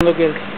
Cuando quieras.